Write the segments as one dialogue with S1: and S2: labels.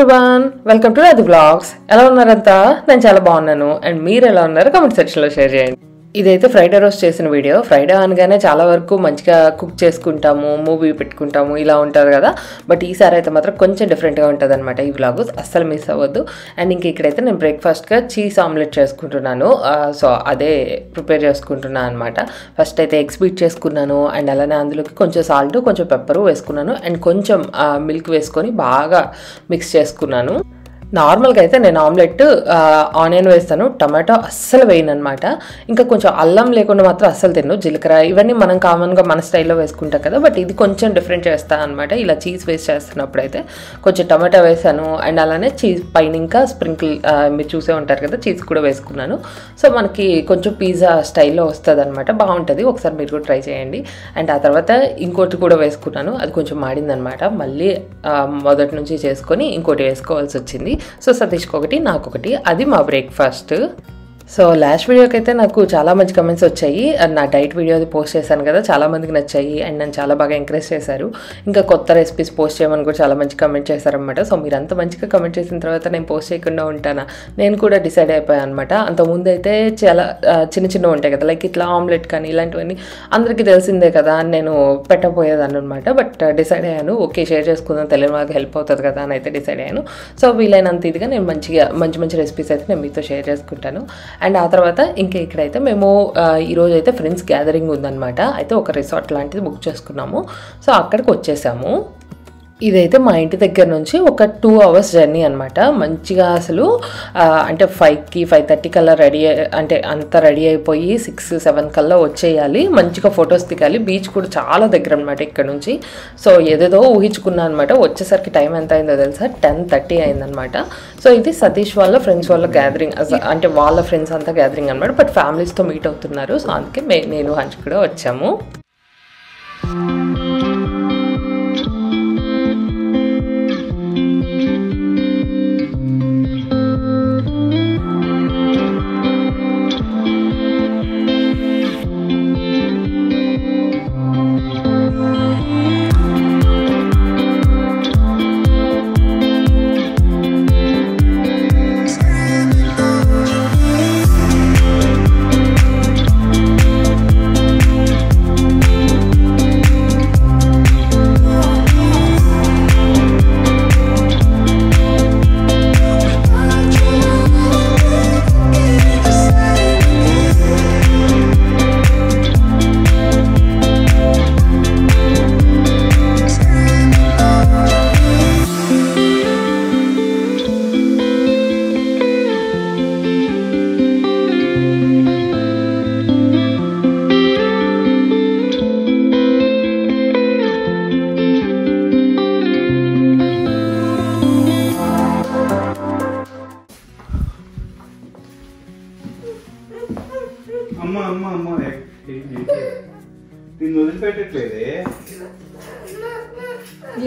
S1: Everyone welcome to అది blogs ఎలా ఉన్నారంతా? నేను చాలా బాగున్నాను. అండ్ మీరు ఎలా ఉన్నారు? కామెంట్ సెక్షన్లో షేర్ చేయండి. ఇదైతే ఫ్రైడే రోజు చేసిన వీడియో. ఫ్రైడే అనగానే చాలా వరకు మంచిగా కుక్ చేసుకుంటాము మూవీ పెట్టుకుంటాము ఇలా ఉంటుంది కదా. బట్ ఈసారి అయితే మాత్రం కొంచెం డిఫరెంట్గా ఉంటుంది అనమాట ఈ వ్లాగ్ అస్సలు మిస్ అవ్వద్దు. అండ్ ఇంక ఇక్కడైతే నేను బ్రేక్ఫాస్ట్గా చీజ్ ఆమ్లెట్ చేసుకుంటున్నాను. సో అదే ప్రిపేర్ చేసుకుంటున్నాను అనమాట ఫస్ట్ అయితే ఎగ్స్ బీట్ చేసుకున్నాను. అండ్ అలానే అందులోకి కొంచెం సాల్ట్ కొంచెం పెప్పరు వేసుకున్నాను. అండ్ కొంచెం మిల్క్ వేసుకొని బాగా మిక్స్ చేసుకున్నాను. నార్మల్గా అయితే నేను ఆమ్లెట్ ఆనియన్ వేస్తాను. టమాటో అస్సలు వేయను అనమాట ఇంకా కొంచెం అల్లం లేకుండా మాత్రం అస్సలు తిన్ను. జీలకర్ర ఇవన్నీ మనం కామన్గా మన స్టైల్లో వేసుకుంటాం కదా. బట్ ఇది కొంచెం డిఫరెంట్ చేస్తాను అనమాట ఇలా చీజ్ వేస్ట్ చేస్తున్నప్పుడు అయితే కొంచెం టమాటో వేసాను. అండ్ అలానే చీజ్ పైన ఇంకా స్ప్రింకిల్ మీరు చూసే ఉంటారు కదా చీజ్ కూడా వేసుకున్నాను. సో మనకి కొంచెం పిజ్జా స్టైల్లో వస్తుంది అనమాట బాగుంటుంది. ఒకసారి మీరు కూడా ట్రై చేయండి. అండ్ ఆ తర్వాత ఇంకోటి కూడా వేసుకున్నాను. అది కొంచెం మాడిందనమాట మళ్ళీ మొదటి నుంచి చేసుకొని ఇంకోటి వేసుకోవాల్సి వచ్చింది. సో సతీష్కి ఒకటి నాకు ఒకటి అది మా బ్రేక్ఫాస్ట్ సో లాస్ట్ వీడియోకి అయితే నాకు చాలా మంచి కమెంట్స్ వచ్చాయి. అండ్ నా డైట్ వీడియో పోస్ట్ చేశాను కదా చాలా మందికి నచ్చాయి. అండ్ నన్ను చాలా బాగా ఎంకరేజ్ చేశారు. ఇంకా కొత్త రెసిపీస్ పోస్ట్ చేయమని కూడా చాలా మంచి కమెంట్ చేశారనమాట సో మీరు అంత మంచిగా కమెంట్ చేసిన తర్వాత నేను పోస్ట్ చేయకుండా ఉంటానా? నేను కూడా డిసైడ్ అయిపోయాను అనమాట అంతకుముందు అయితే చాలా చిన్న చిన్న ఉంటాయి కదా లైక్ ఇట్లా ఆమ్లెట్ కానీ ఇలాంటివన్నీ అందరికీ తెలిసిందే కదా అని నేను పెట్టబోయేదాన్ని అనమాట బట్ డిసైడ్ అయ్యాను. ఓకే షేర్ చేసుకుందాం తెలియని వాళ్ళకి హెల్ప్ అవుతుంది కదా అని అయితే డిసైడ్ అయ్యాను. సో వీలైనంత ఇదిగా నేను మంచిగా మంచి మంచి రెసిపీస్ అయితే నేను మీతో షేర్ చేసుకుంటాను. అండ్ ఆ తర్వాత ఇంకా ఇక్కడైతే మేము ఈరోజు అయితే ఫ్రెండ్స్ గ్యాదరింగ్ ఉందనమాట అయితే ఒక రిసార్ట్ లాంటిది బుక్ చేసుకున్నాము. సో అక్కడికి వచ్చేసాము. ఇదైతే మా ఇంటి దగ్గర నుంచి ఒక టూ అవర్స్ జర్నీ అనమాట మంచిగా అసలు అంటే ఫైవ్కి ఫైవ్ థర్టీ కల్లా రెడీ అంటే అంత రెడీ అయిపోయి సిక్స్ సెవెన్ కల్లా వచ్చేయాలి. మంచిగా ఫొటోస్ దిగాలి. బీచ్ కూడా చాలా దగ్గర అనమాట ఇక్కడ నుంచి. సో ఏదేదో ఊహించుకున్నాను అనమాట వచ్చేసరికి టైం ఎంత అయిందో తెలుసా? టెన్ థర్టీ అయిందనమాట సో ఇది సతీష్ వాళ్ళ ఫ్రెండ్స్ వాళ్ళ గ్యాదరింగ్ అంటే వాళ్ళ ఫ్రెండ్స్ అంతా గ్యాదరింగ్ అనమాట బట్ ఫ్యామిలీస్తో మీట్ అవుతున్నారు. సో అందుకే మే నేను హంచ్ కూడా వచ్చాము.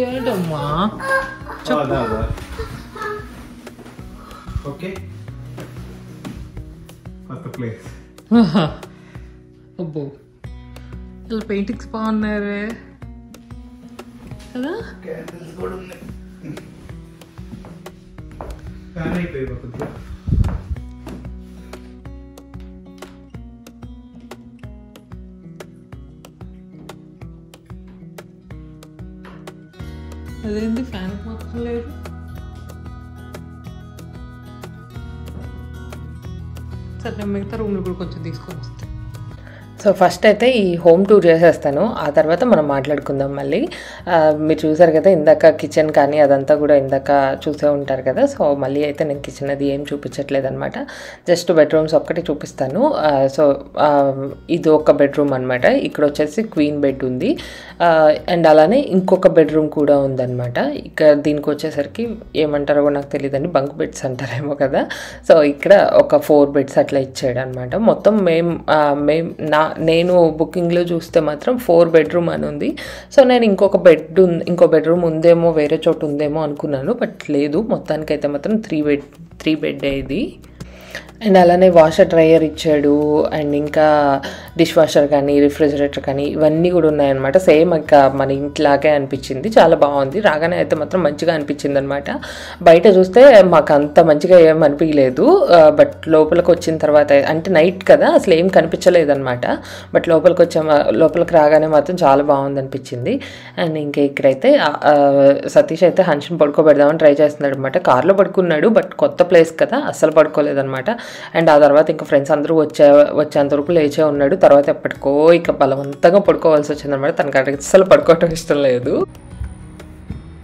S1: ఏంటమ్మా
S2: అదా అదా ఓకే కొత్త ప్లేస్
S1: అబ్బో ఇలా పెయింటింగ్స్ బాగున్నారే కదా
S2: క్యాండిల్స్ కూడా ఉన్నాయి ఫ్యాన్ అయిపోయి
S1: అదేంటి ఫ్యాన్ మాత్రం లేదు. సరే నేను మిగతా రూమ్లు కూడా కొంచెం తీసుకొని సో ఫస్ట్ అయితే ఈ హోమ్ టూర్ చేసేస్తాను. ఆ తర్వాత మనం మాట్లాడుకుందాం మళ్ళీ. మీరు చూసారు కదా ఇందాక కిచెన్ కానీ అదంతా కూడా ఇందాక చూసే ఉంటారు కదా. సో మళ్ళీ అయితే నేను కిచెన్ అది ఏం చూపించట్లేదు అనమాట జస్ట్ బెడ్రూమ్స్ ఒక్కటి చూపిస్తాను. సో ఇది ఒక బెడ్రూమ్ అనమాట ఇక్కడ వచ్చేసి క్వీన్ బెడ్ ఉంది. అండ్ అలానే ఇంకొక బెడ్రూమ్ కూడా ఉందన్నమాట. ఇక్కడ దీనికి వచ్చేసరికి ఏమంటారో నాకు తెలియదండి. బంక్ బెడ్స్ అంటారేమో కదా. సో ఇక్కడ ఒక ఫోర్ బెడ్స్ అట్లా ఇచ్చాడు అనమాట మొత్తం మేం మేము మేం నా నేను బుకింగ్లో చూస్తే మాత్రం ఫోర్ బెడ్రూమ్ అని ఉంది. సో నేను ఇంకొక బెడ్ ఉంది ఇంకో బెడ్రూమ్ ఉందేమో వేరే చోటు ఉందేమో అనుకున్నాను. బట్ లేదు మొత్తానికైతే మాత్రం త్రీ బెడ్ త్రీ బెడ్ ఇది. అండ్ అలానే వాషర్ డ్రయర్ ఇచ్చాడు అండ్ ఇంకా డిష్ వాషర్ కానీ రిఫ్రిజిరేటర్ కానీ ఇవన్నీ కూడా ఉన్నాయన్నమాట. సేమ్ ఇంకా మన ఇంట్లాగే అనిపించింది. చాలా బాగుంది. రాగానే అయితే మాత్రం మంచిగా అనిపించింది అనమాట బయట చూస్తే మాకు అంత మంచిగా ఏం అనిపించలేదు. బట్ లోపలికి వచ్చిన తర్వాత అంటే నైట్ కదా అసలు ఏం కనిపించలేదన్నమాట. బట్ లోపలికి వచ్చే లోపలికి రాగానే మాత్రం చాలా బాగుంది అనిపించింది. అండ్ ఇంకా ఇక్కడైతే సతీష్ అయితే హన్షన్ పడుకోబెడదామని ట్రై చేస్తున్నాడు అనమాట కార్లో పడుకున్నాడు బట్ కొత్త ప్లేస్ కదా అస్సలు పడుకోలేదన్నమాట. అండ్ ఆ తర్వాత ఇంకా ఫ్రెండ్స్ అందరూ వచ్చే వచ్చేంత వరకు లేచే ఉన్నాడు. తర్వాత ఎప్పటికో ఇక బలవంతంగా పడుకోవాల్సి వచ్చిందనమాట తనకి అక్కడికి అస్సలు పడుకోవటం ఇష్టం లేదు.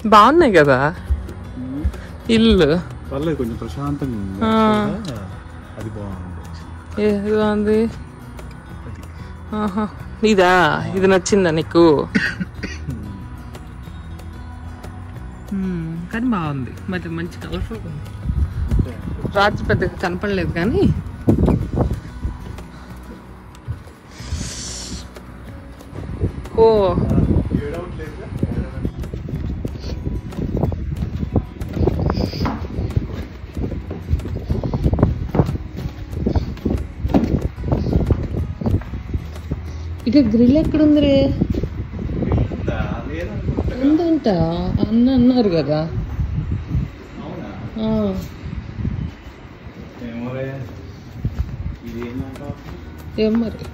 S1: బాగున్నాయి కదా? ఇల్లు.
S2: పర్లేదు కొంచెం ప్రశాంతంగా ఉంది.
S1: ఆ.
S2: అది బాగుంది.
S1: ఏది బాగుంది? ఆహా. ఇదా? ఇది నచ్చిందా నీకు? మ్మ్. కానీ బాగుంది. మరి మంచి కలర్ఫుల్ ఉంది. రాత్రి పెద్దగా కనపడలేదు కానీ. ఓ. ఇక గ్రిల్ ఎక్కడుంది రే ఉందంట. అన్న అన్నారు కదా ఆ. ఏం మరి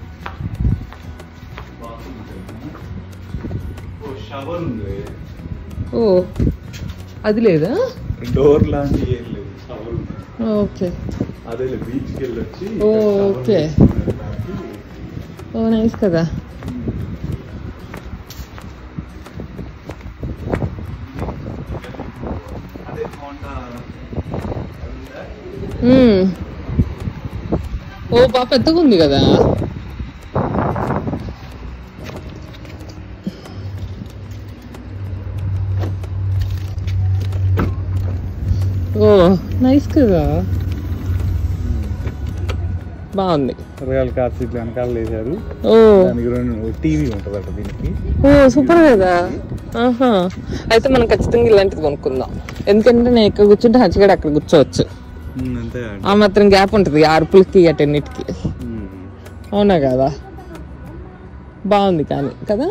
S2: షవర్ ఉంది
S1: ఓ అది లేదా
S2: డోర్ లాంటి ఏం లేదు షవర్ ఉంది
S1: ఓకే
S2: అదే బీచ్కి వెళ్ళొచ్చి
S1: ఓ,
S2: shower
S1: ఓకే.
S2: చేసుకునేదానికి
S1: ఓ నైస్ కదా
S2: అదే హోండా
S1: మ్మ్. ఓ బాగా పెద్దగా ఉంది కదా. ఓ నైస్ కదా. బాగుంది.
S2: రకాల కార్ సీట్లు వెనకాల వేశారు
S1: ఓ.
S2: దానికి రెండు టీవీ ఉంటుంది అట దీనికి.
S1: ఓ సూపర్ కదా. ఆహా. అయితే మనం ఖచ్చితంగా ఇలాంటిది కొనుక్కుందాం. ఎందుకంటే నేను ఇక్కడ కూర్చుంటే హచ్చిగడ అక్కడ కూర్చోవచ్చు. ఆ మాత్రం గ్యాప్ ఉంటుంది అరుపులకి అటన్నిటికి అవునా కదా? బాగుంది కానీ కదా?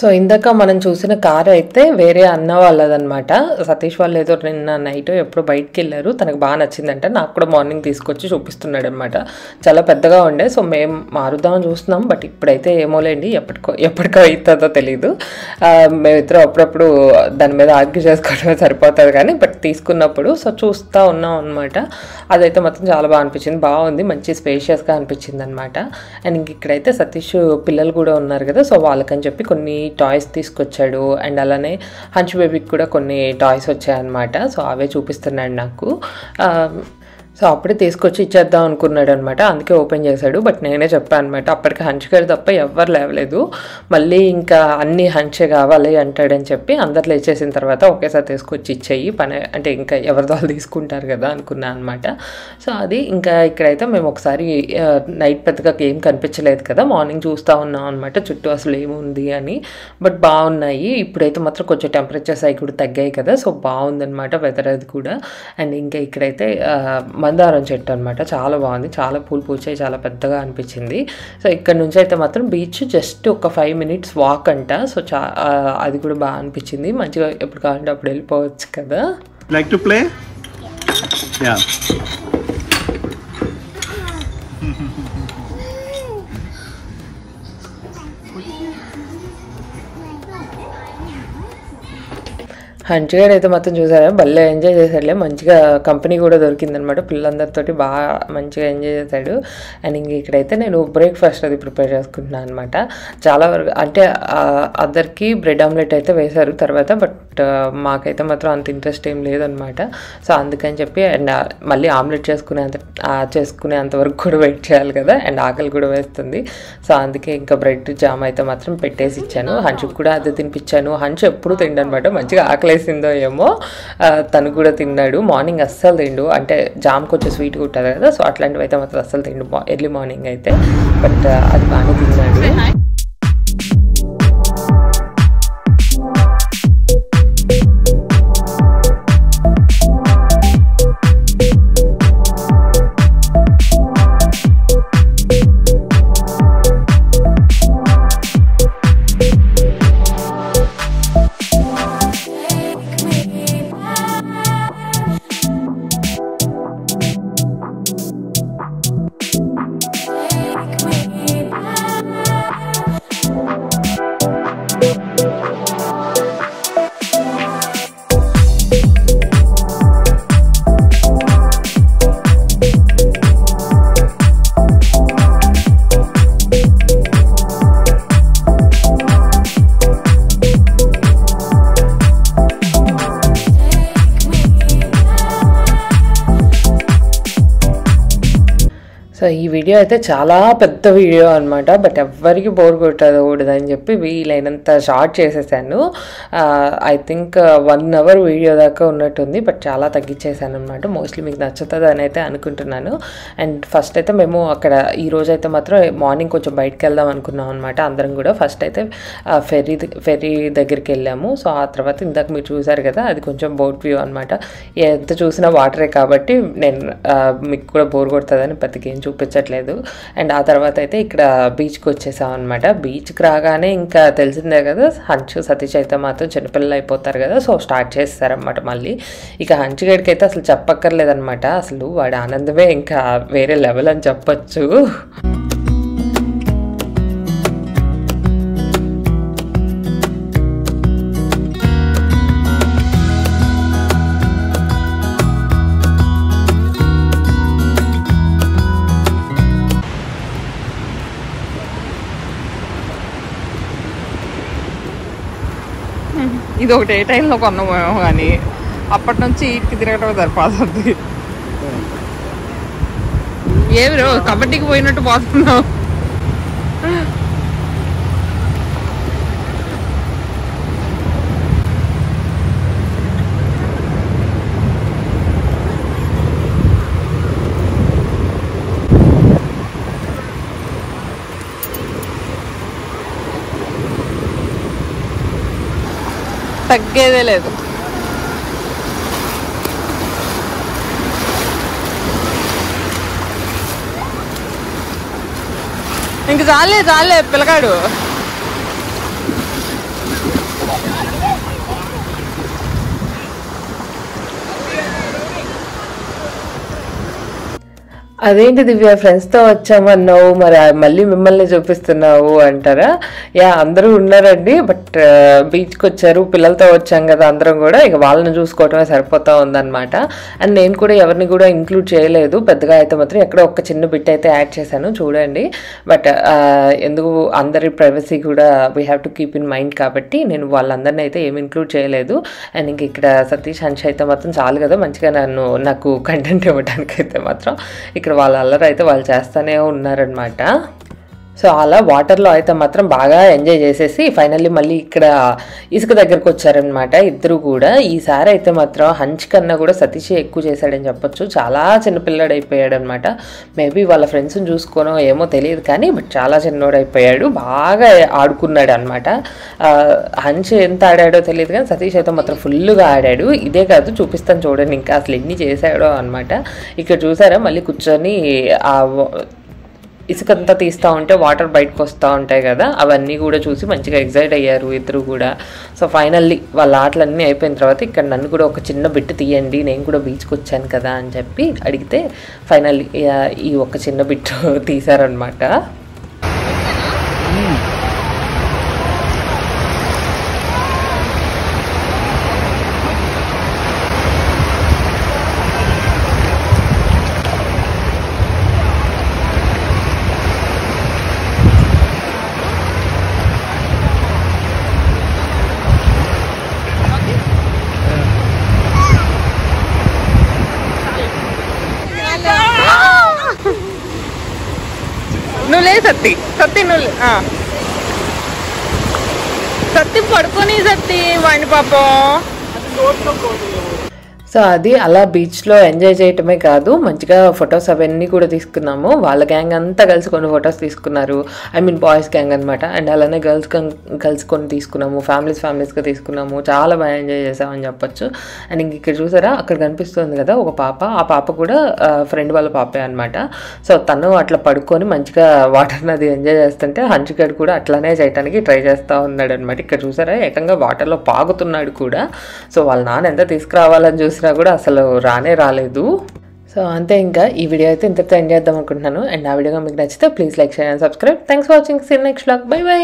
S1: సో ఇందాక మనం చూసిన కార్ అయితే వేరే అన్న వాళ్ళదనమాట సతీష్ వాళ్ళు ఏదో నిన్న నైట్ ఎప్పుడు బయటికి వెళ్ళారు. తనకు బాగా నచ్చిందంట. నాకు కూడా మార్నింగ్ తీసుకొచ్చి చూపిస్తున్నాడు అనమాట చాలా పెద్దగా ఉండే. సో మేము మారుద్దామని చూస్తున్నాం. బట్ ఇప్పుడైతే ఏమోలేండి. ఎప్పటికో ఎప్పటికో అవుతుందో తెలియదు మేమిద్దరం అప్పుడప్పుడు దాని మీద ఆర్గ్యూ చేసుకోవడమే సరిపోతుంది కానీ బట్ తీసుకున్నప్పుడు సో చూస్తూ ఉన్నాం అనమాట అదైతే మాత్రం చాలా బాగా అనిపించింది. బాగుంది. మంచి స్పేషియస్గా అనిపించింది అనమాట అండ్ ఇంక ఇక్కడైతే సతీష్ పిల్లలు కూడా ఉన్నారు కదా. సో వాళ్ళకని చెప్పి కొన్ని టాయ్స్ తీసుకొచ్చాడు. అండ్ అలానే హంచ్ బేబీకి కూడా కొన్ని టాయ్స్ వచ్చాయన్నమాట. సో అవే చూపిస్తున్నాడు నాకు. Um, సో అప్పుడే తీసుకొచ్చి ఇచ్చేద్దాం అనుకున్నాడు అనమాట అందుకే ఓపెన్ చేశాడు. బట్ నేనే చెప్పాను అనమాట అప్పటికి హంచ్ గారు తప్ప ఎవ్వరు లేవలేదు. మళ్ళీ ఇంకా అన్ని హంచే కావాలి అంటాడని చెప్పి అందరు లేచేసిన తర్వాత ఒకేసారి తీసుకొచ్చి ఇచ్చేయి. పని అంటే ఇంకా ఎవరిదో వాళ్ళు తీసుకుంటారు కదా అనుకున్నాను అనమాట సో అది ఇంకా ఇక్కడైతే మేము ఒకసారి నైట్ పెద్దగా ఏం కనిపించలేదు కదా. మార్నింగ్ చూస్తూ ఉన్నాం అనమాట చుట్టూ అసలు ఏముంది అని. బట్ బాగున్నాయి. ఇప్పుడైతే మాత్రం కొంచెం టెంపరేచర్స్ అవి కూడా తగ్గాయి కదా. సో బాగుందనమాట వెదర్ అది కూడా. అండ్ ఇంకా ఇక్కడైతే మందారం చెట్టు అనమాట చాలా బాగుంది. చాలా పూలు పూచాయి. చాలా పెద్దగా అనిపించింది. సో ఇక్కడ నుంచి అయితే మాత్రం బీచ్ జస్ట్ ఒక ఫైవ్ మినిట్స్ వాక్ అంట. సో చా అది కూడా బాగా అనిపించింది. మంచిగా ఎప్పుడు కావాలంటే అప్పుడు వెళ్ళిపోవచ్చు కదా.
S2: లైక్ టు ప్లే యా
S1: హంచుగా అయితే మొత్తం చూసారా? భలే ఎంజాయ్ చేశాడులే మంచిగా కంపెనీ కూడా దొరికిందనమాట. పిల్లలందరితోటి బాగా మంచిగా ఎంజాయ్ చేశాడు. అండ్ ఇంక ఇక్కడైతే నేను బ్రేక్ఫాస్ట్ అది ప్రిపేర్ చేసుకుంటున్నాను అనమాట. చాలా వరకు అంటే అద్దరికి బ్రెడ్ ఆమ్లెట్ అయితే వేశారు తర్వాత బట్ మాకైతే మాత్రం అంత ఇంట్రెస్ట్ ఏం లేదనమాట. సో అందుకని చెప్పి అండ్ మళ్ళీ ఆమ్లెట్ చేసుకునే అంత చేసుకునేంత వరకు కూడా వెయిట్ చేయాలి కదా. అండ్ ఆకలి కూడా వేస్తుంది. సో అందుకే ఇంకా బ్రెడ్ జామ్ అయితే మాత్రం పెట్టేసి ఇచ్చాను. హంచుకు కూడా అదే తినిపించాను. హంచు ఎప్పుడు తిండనమాట. మంచిగా ఆకలి చేసిందో ఏమో తను కూడా తిన్నాడు. మార్నింగ్ అస్సలు తిండు. అంటే జామ్ కొంచెం స్వీట్గా ఉంటుంది కదా సో అట్లాంటివి అయితే మాత్రం అస్సలు తిండు. ఎర్లీ మార్నింగ్ అయితే. బట్ అది బాగానే తిన్నాడు. ఈ వీడియో అయితే చాలా పెద్ద వీడియో అనమాట బట్ ఎవ్వరికి బోర్ కొట్టకూడదని చెప్పి వీలైనంత షార్ట్ చేసేసాను. I think one hour video దాకా ఉన్నట్టుంది బట్ చాలా తగ్గించేసాను అనమాట మోస్ట్లీ మీకు నచ్చుతుంది అని అయితే అనుకుంటున్నాను. అండ్ ఫస్ట్ అయితే మేము అక్కడ ఈ రోజు అయితే మాత్రం మార్నింగ్ కొంచెం బయటకు వెళ్దాం అనుకున్నాం అనమాట అందరం కూడా ఫస్ట్ అయితే ఫెర్రీ ఫెర్రీ దగ్గరికి వెళ్ళాము. సో ఆ తర్వాత ఇందాక మీరు చూసారు కదా అది కొంచెం బోట్ వ్యూ అనమాట ఎంత చూసినా వాటరే కాబట్టి నేను మీకు కూడా బోర్ కొడుతుందని పెద్దగా ఏం చూపించట్లేదు. అండ్ ఆ తర్వాత అయితే ఇక్కడ బీచ్కి వచ్చేసాం అనమాట బీచ్కి రాగానే ఇంకా తెలిసిందే కదా హంచు సతీష్ అయితే మాత్రం చిన్నపిల్లలు అయిపోతారు కదా సో స్టార్ట్ చేస్తారనమాట మళ్ళీ. ఇక హంచు గడికి అయితే అసలు చెప్పక్కర్లేదనమాట అసలు వాడి ఆనందమే ఇంకా వేరే లెవెల్ అని చెప్పొచ్చు.
S3: ఇది ఒకటి ఏ టైంలో కొన్నామేమో కానీ అప్పటి నుంచి ఈటికి తిరగటం సరిపోతుంది. ఏమి రో కబడ్డీకి పోయినట్టు పోతున్నావు. తగ్గేదే లేదు. ఇంక రాలే రాలే పిల్లగాడు.
S1: అదేంటి దివ్య ఫ్రెండ్స్తో వచ్చామన్నావు మరి మళ్ళీ మిమ్మల్ని చూపిస్తున్నావు అంటారా? యా అందరూ ఉన్నారండి బట్ బీచ్కి వచ్చారు పిల్లలతో వచ్చాం కదా అందరం కూడా ఇక వాళ్ళని చూసుకోవటమే సరిపోతా ఉందన్నమాట. అండ్ నేను కూడా ఎవరిని కూడా ఇంక్లూడ్ చేయలేదు పెద్దగా అయితే మాత్రం ఎక్కడో ఒక చిన్న బిట్ అయితే యాడ్ చేశాను చూడండి. బట్ ఎందుకు అందరి ప్రైవసీ కూడా we have to keep in mind కాబట్టి నేను వాళ్ళందరినీ అయితే ఏమి ఇంక్లూడ్ చేయలేదు. అండ్ ఇంక ఇక్కడ సతీష్ హంష అయితే మాత్రం చాలు కదా మంచిగా నన్ను నాకు కంటెంట్ ఇవ్వడానికి అయితే మాత్రం. ఇక్కడ వాళ్ళ అల్లరి అయితే వాళ్ళు చేస్తూనే ఉన్నారనమాట సో అలా వాటర్లో అయితే మాత్రం బాగా ఎంజాయ్ చేసేసి ఫైనల్లీ మళ్ళీ ఇక్కడ ఇసుక దగ్గరకు వచ్చారనమాట ఇద్దరు కూడా. ఈసారి అయితే మాత్రం హంచ్ కన్నా కూడా సతీష్ ఎక్కువ చేశాడని చెప్పొచ్చు. చాలా చిన్నపిల్లాడు అయిపోయాడు అనమాట మేబీ వాళ్ళ ఫ్రెండ్స్ని చూసుకోనో ఏమో తెలియదు కానీ బట్ చాలా చిన్నోడు అయిపోయాడు బాగా ఆడుకున్నాడు అనమాట హంచ్ ఎంత ఆడాడో తెలియదు కానీ సతీష్ అయితే మాత్రం ఫుల్గా ఆడాడు. ఇదే కాదు చూపిస్తాను చూడండి ఇంకా అసలు ఎన్ని చేశాడో అనమాట ఇక్కడ చూసారా మళ్ళీ కూర్చొని ఇసుకంతా తీస్తూ ఉంటే వాటర్ బయటకు వస్తూ ఉంటాయి కదా అవన్నీ కూడా చూసి మంచిగా ఎగ్జైట్ అయ్యారు ఇద్దరు కూడా. సో ఫైనల్లీ వాళ్ళ ఆటలన్నీ అయిపోయిన తర్వాత ఇక్కడ నన్ను కూడా ఒక చిన్న బిట్ తీయండి నేను కూడా బీచ్కి వచ్చాను కదా అని చెప్పి అడిగితే ఫైనల్లీ ఈ ఒక చిన్న బిట్ తీశారనమాట
S3: ಸತ್ತಿ ಸತ್ತಿನಲ್ ಹಾ ಸತ್ತಿ ಪಡ್ಕೊನಿ ಸತ್ತಿ ಮಣ್ಣು ಪಾಪ
S1: సో అది అలా బీచ్లో ఎంజాయ్ చేయటమే కాదు మంచిగా ఫొటోస్ అవన్నీ కూడా తీసుకున్నాము. వాళ్ళ గ్యాంగ్ అంతా కలిసి కొన్ని ఫొటోస్ తీసుకున్నారు. ఐ మీన్ బాయ్స్ గ్యాంగ్ అనమాట అండ్ అలానే గర్ల్స్ కలిసి కొన్ని తీసుకున్నాము. ఫ్యామిలీస్ ఫ్యామిలీస్గా తీసుకున్నాము. చాలా బాగా ఎంజాయ్ చేసామని చెప్పొచ్చు. అండ్ ఇంక ఇక్కడ చూసారా అక్కడ కనిపిస్తుంది కదా ఒక పాప. ఆ పాప కూడా ఫ్రెండ్ వాళ్ళ పాపే అనమాట సో తను అట్లా పడుకొని మంచిగా వాటర్ అది ఎంజాయ్ చేస్తుంటే హంచిగడ్ కూడా అట్లానే చేయడానికి ట్రై చేస్తూ ఉన్నాడు అనమాట ఇక్కడ చూసారా ఏకంగా వాటర్లో పాగుతున్నాడు కూడా. సో వాళ్ళ నాన్న ఎంత తీసుకురావాలని చూసి చేసినా కూడా అసలు రానే రాలేదు. సో అంతే ఇంకా ఈ వీడియో అయితే ఇంతటితో ఎంజాయ్ చేద్దాం అనుకుంటున్నాను. అండ్ ఆ వీడియో మీకు నచ్చితే please like share and subscribe. Thanks for watching seen next blog bye bye